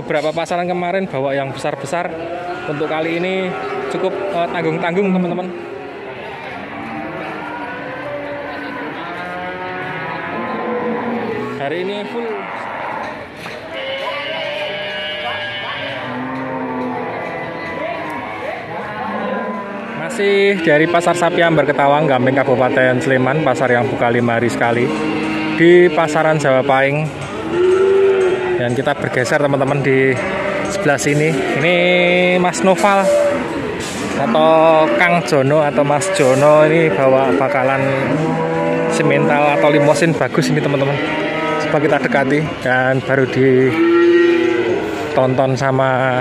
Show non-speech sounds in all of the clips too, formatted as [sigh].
beberapa pasaran kemarin bawa yang besar-besar. Untuk kali ini cukup eh, tanggung-tanggung teman-teman. Hari ini full masih dari pasar sapi Ambar Ketawang Gamping Kabupaten Sleman pasar yang buka lima hari sekali di pasaran Jawa Paing dan kita bergeser teman-teman di sebelah sini. Ini Mas Noval atau Kang Jono atau Mas Jono ini bawa bakalan semental atau limosin bagus ini teman-teman. Coba kita dekati dan baru ditonton sama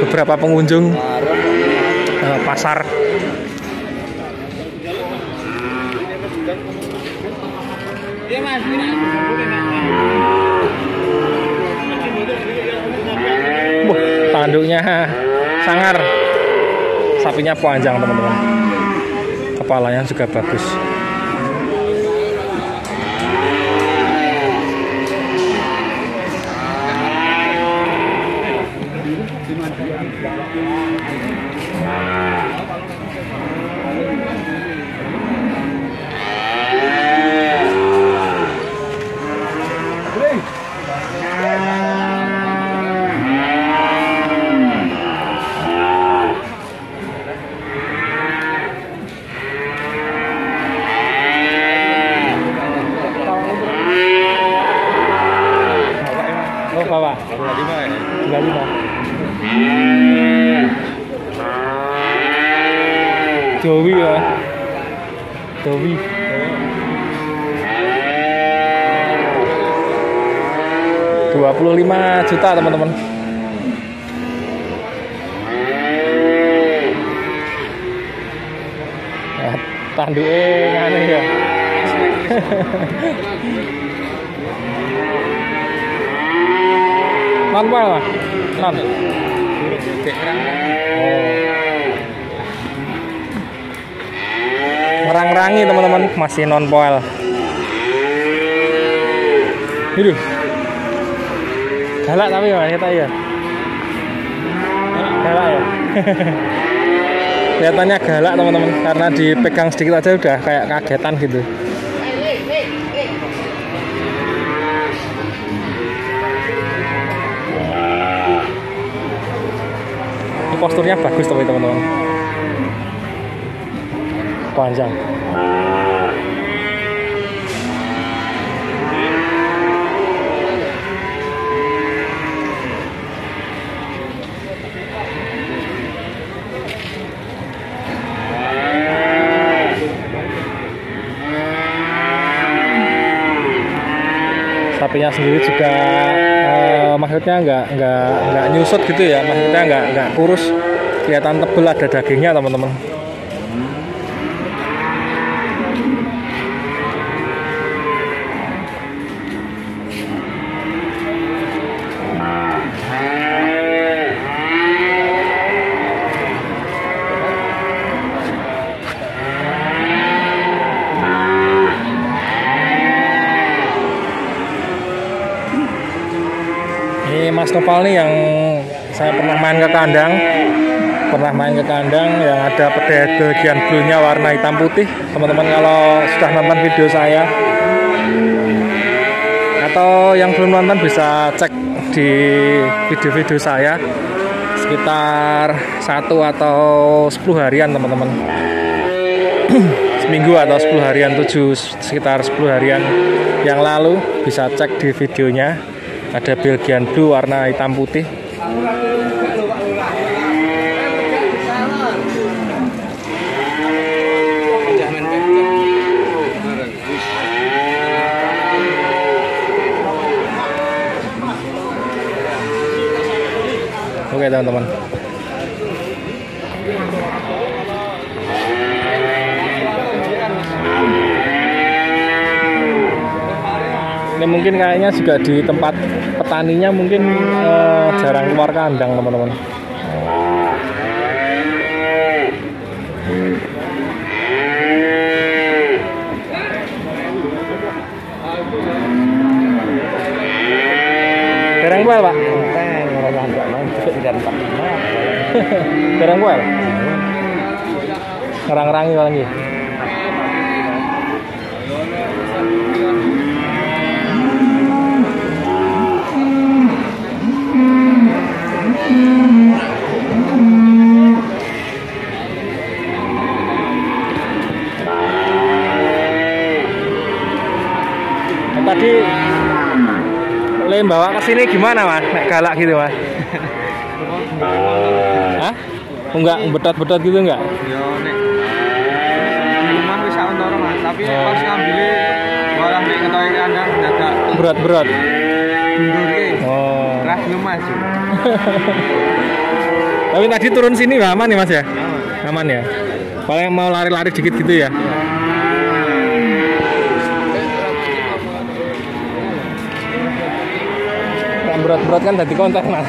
beberapa pengunjung pasar. Wah, tanduknya sangar. Sapinya panjang teman-teman. Kepalanya juga bagus oh bapak 25 ya 25 Dowi ya Dowi dua puluh lima juta teman-teman. Nah, tanduknya ngane ya. Non apa lah non oh ngerang-rangi teman-teman masih non poil Hidup. Galak tapi ya kita ya. Galak ya. [laughs] Kelihatannya galak teman-teman karena dipegang sedikit aja udah kayak kagetan gitu. Ini posturnya bagus teman-teman. Panjang. sapinya sendiri juga eh, maksudnya nggak nggak nggak nyusut gitu ya. Maksudnya nggak nggak kurus. Kelihatan tebel ada dagingnya teman-teman Nopal nih yang saya pernah main ke kandang, pernah main ke kandang yang ada pedai bagian bluenya warna hitam putih. Teman-teman kalau sudah nonton video saya atau yang belum nonton bisa cek di video-video saya. Sekitar satu atau 10 harian teman-teman. [clears throat] Seminggu atau 10 harian tujuh sekitar 10 harian yang lalu bisa cek di videonya ada Belgian Blue warna hitam putih. Oke teman-teman ini mungkin kayaknya juga di tempat petaninya mungkin uh, jarang keluar kandang teman-teman Dereng kuel, Pak. Dereng kuel. Ngerang-rangi lagi. Bawa ke sini gimana mas? Nek galak gitu mas? Hah? Enggak, betot-betot gitu enggak? Yo nek di rumah sak ontoro Mas, tapi Oh. pas ngambil malah nek ketoke kandang dadak Berat-berat. mundur. Oh. Ras yo Mas. [laughs] Tapi tadi turun sini aman ya mas ya? Aman. Aman ya? Paling mau lari-lari dikit gitu ya? Berat-berat kan tadi kontak mas.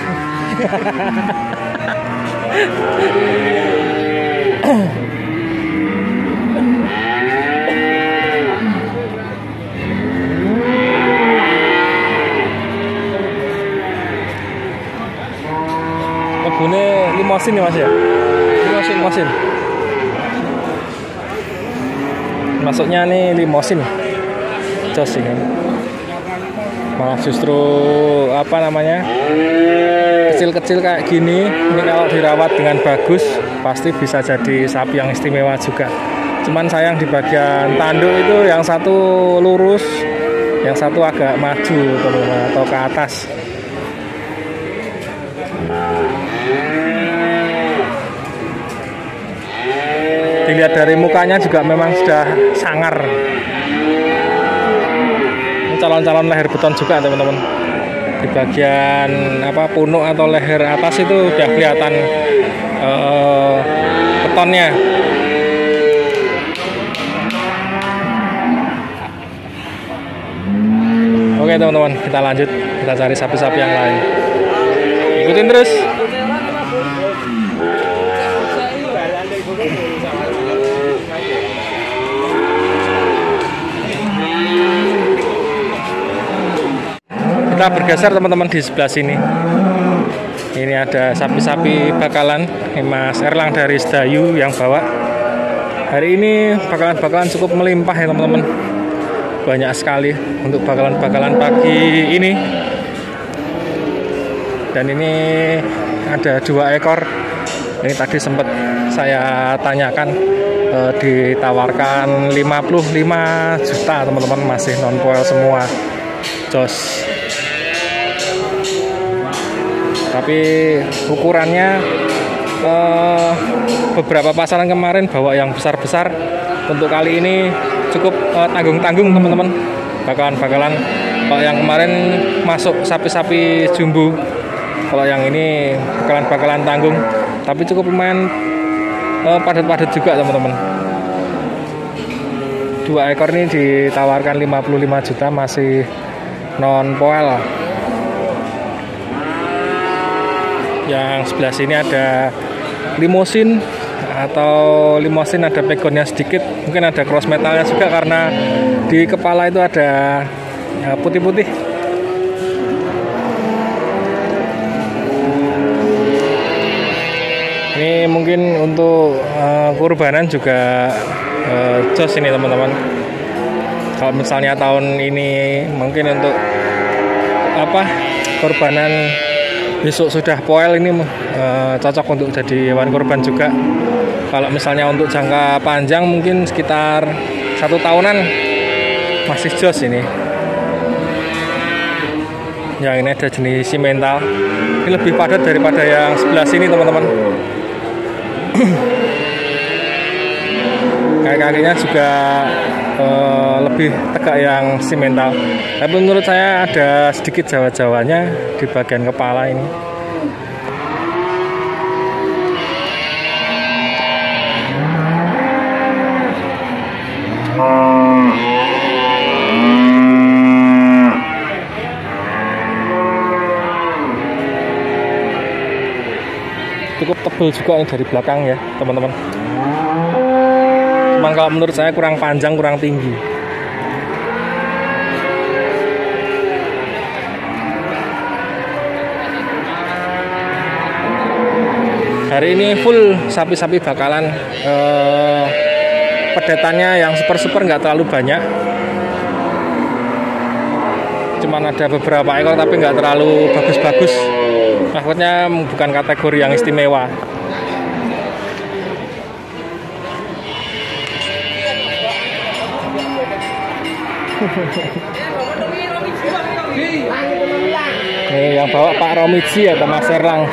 Kebunnya limosin ya mas ya? Limosin, limosin. Masuknya nih limosin. Jos ini. Malah justru apa namanya? Kecil-kecil kayak gini, ini kalau dirawat dengan bagus pasti bisa jadi sapi yang istimewa juga. Cuman sayang di bagian tanduk itu yang satu lurus, yang satu agak maju teman-teman atau ke atas. dilihat dari mukanya juga memang sudah sangar calon-calon leher beton juga teman-teman. Di bagian apa punuk atau leher atas itu udah kelihatan eh, betonnya. Oke teman-teman kita lanjut. Kita cari sapi-sapi yang lain. Ikutin terus kita bergeser teman-teman di sebelah sini. Ini ada sapi-sapi bakalan ini Mas Erlang dari Sedayu yang bawa. Hari ini bakalan-bakalan cukup melimpah ya teman-teman. Banyak sekali untuk bakalan-bakalan pagi ini. Dan ini ada dua ekor. Ini tadi sempat saya tanyakan eh, ditawarkan 55 juta teman-teman masih non poil semua. Jos tapi ukurannya eh, beberapa pasaran kemarin bawa yang besar-besar. Untuk kali ini cukup eh, tanggung-tanggung teman-teman. Bakalan-bakalan kalau yang kemarin masuk sapi-sapi jumbo kalau yang ini bakalan-bakalan tanggung. Tapi cukup lumayan eh, padat-padat juga teman-teman. Dua ekor ini ditawarkan 55 juta masih non poel yang sebelah sini ada limosin atau limosin ada pegonnya sedikit. Mungkin ada cross metalnya juga karena di kepala itu ada ya, putih-putih. Ini mungkin untuk eh, kurbanan juga eh, jos ini teman-teman. Kalau misalnya tahun ini mungkin untuk apa korbanan besok sudah poel ini eh, cocok untuk jadi hewan kurban juga. Kalau misalnya untuk jangka panjang mungkin sekitar satu tahunan. Masih jos ini. Ya ini ada jenis simental. Ini lebih padat daripada yang sebelah sini teman-teman. [clears throat] Kaki-kakinya juga eh, lebih tegak yang simental. Tapi menurut saya ada sedikit jawa-jawanya di bagian kepala ini. Cukup tebal juga ini dari belakang ya teman-teman Cuman kalau menurut saya kurang panjang, kurang tinggi. Hari ini full sapi-sapi bakalan eh, pedetannya yang super-super nggak terlalu banyak. Cuman ada beberapa ekor tapi nggak terlalu bagus-bagus. Maksudnya bukan kategori yang istimewa. Nih yang bawa Pak Romiji atau Mas Erlang.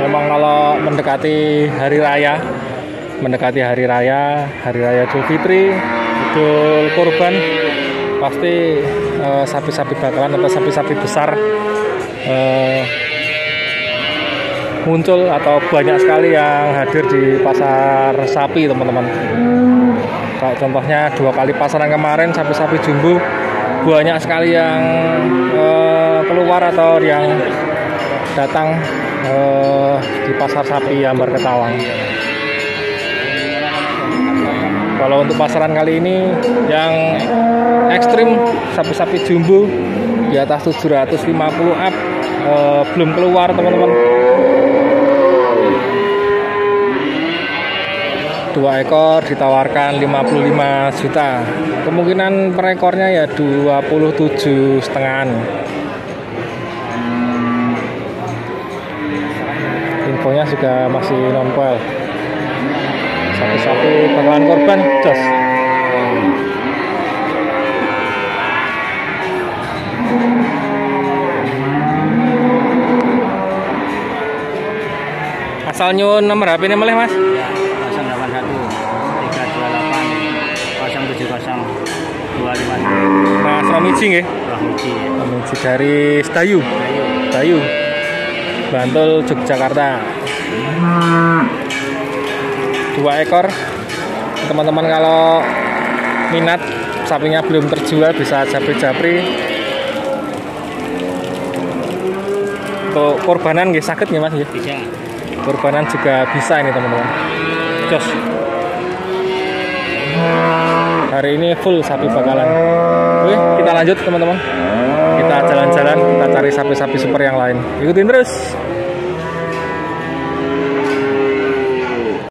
Memang kalau mendekati hari raya, mendekati hari raya, hari raya Idul Fitri, Idul Kurban, pasti eh, sapi-sapi bakalan atau sapi-sapi besar eh, muncul atau banyak sekali yang hadir di pasar sapi teman-teman. Kayak contohnya dua kali pasaran kemarin sapi-sapi jumbo banyak sekali yang eh, keluar atau yang datang eh, di pasar sapi Ambar Ketawang kalau untuk pasaran kali ini yang ekstrim sapi-sapi jumbo di atas 750 up eh, belum keluar teman-teman. Dua ekor ditawarkan 55 juta. Kemungkinan per ekornya ya 27 setengahan. Infonya juga masih non sapi-sapi bakalan korban jos. Asal nyun nomor HP ini boleh mas. 081 328 070 250 mas Romiji nggih. Rahmuji Romiji dari Stayu Stayu Bantul Yogyakarta dua ekor. Teman-teman kalau minat sapinya belum terjual bisa japri-japri. Untuk korbanan nggih sakit nggih mas bisa. Korbanan juga bisa ini teman-teman. Jos. Hari ini full sapi bakalan. Oke kita lanjut teman-teman. Kita jalan-jalan kita cari sapi-sapi super yang lain. Ikutin terus